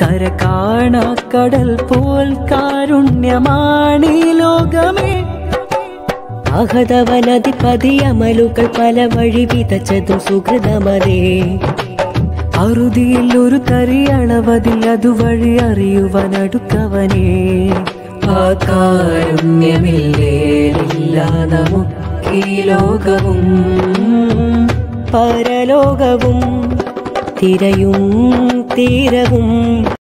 കര കാണാ കടൽ പോൽ കാരുണ്യമാണീ ലോകമേ. അഹതവനധിപതി അമലുകൾ പല വഴി വിതച്ചതും സുഹൃതമതേ. അറുതിയിൽ ഒരു തരിയളവതിൽ അതുവഴി അറിയുവാൻ അടുക്കവനേ ആ കാരുണ്യമില്ലേലില്ല ഈ ലോകവും. പരലോകവും திரையும் தீரவும்.